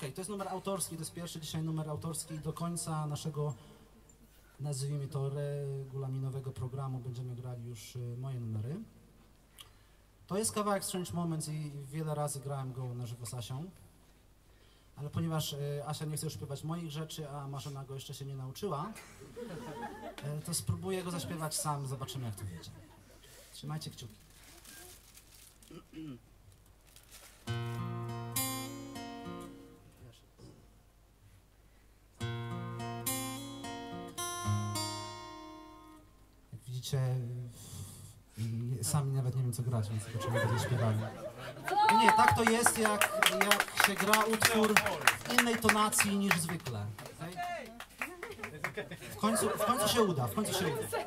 Okej, to jest numer autorski, to jest pierwszy dzisiaj numer autorski. Do końca naszego, nazwijmy to, regulaminowego programu będziemy grali już y, moje numery. To jest kawałek Strange Moments i wiele razy grałem go na żywo z Asią. Ale ponieważ y, Asia nie chce już śpiewać moich rzeczy, a Marzena go jeszcze się nie nauczyła, y, to spróbuję go zaśpiewać sam, zobaczymy jak to wyjdzie. Trzymajcie kciuki. Jak widzicie, y, sami nawet nie wiem co grać, więc zobaczymy, będzie śpiewali. Nie, tak to jest, jak, jak się gra utwór w innej tonacji niż zwykle. W końcu, w końcu się uda, w końcu się uda.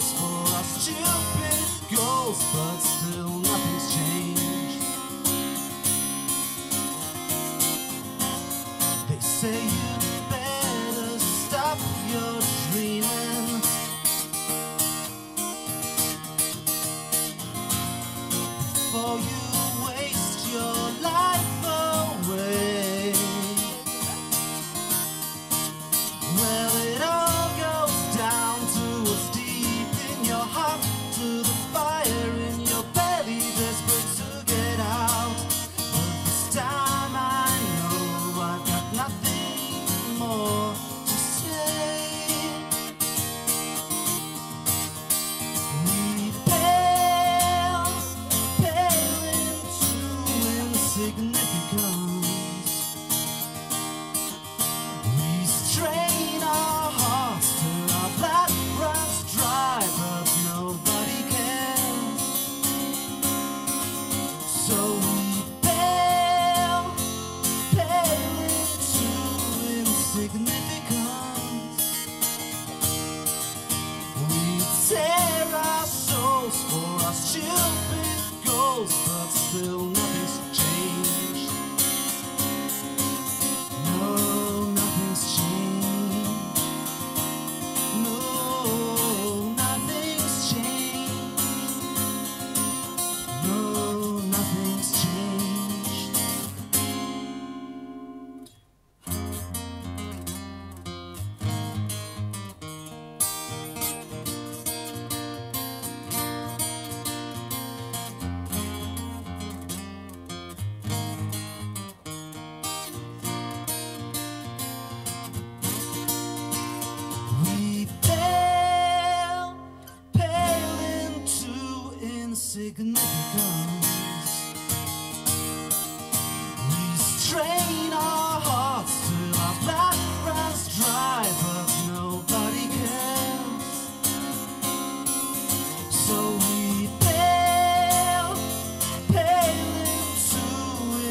Souls for our stupid goals, but still nothing's changed. They say you'd better stop your dreaming. Before you We strain our hearts runs dry, nobody cares. So we pale, pale into insignificance. We tear our souls for our stupid goals, but still We strain our hearts till our blood runs dry, but nobody cares. So we pale, pale into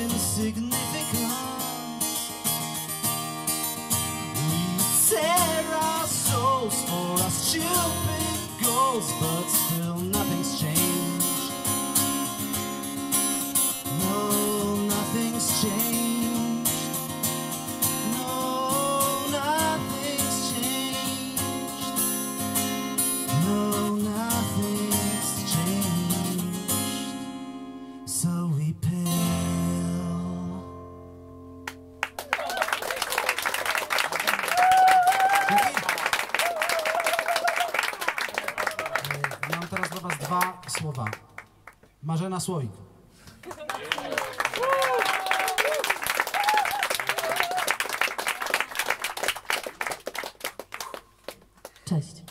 insignificance. We tear our souls for our stupid goals, but still nothing's Mam teraz dla Was dwa słowa. Marzena Słoik. Cześć.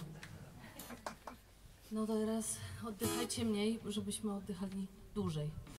No to teraz oddychajcie mniej, żebyśmy oddychali dłużej.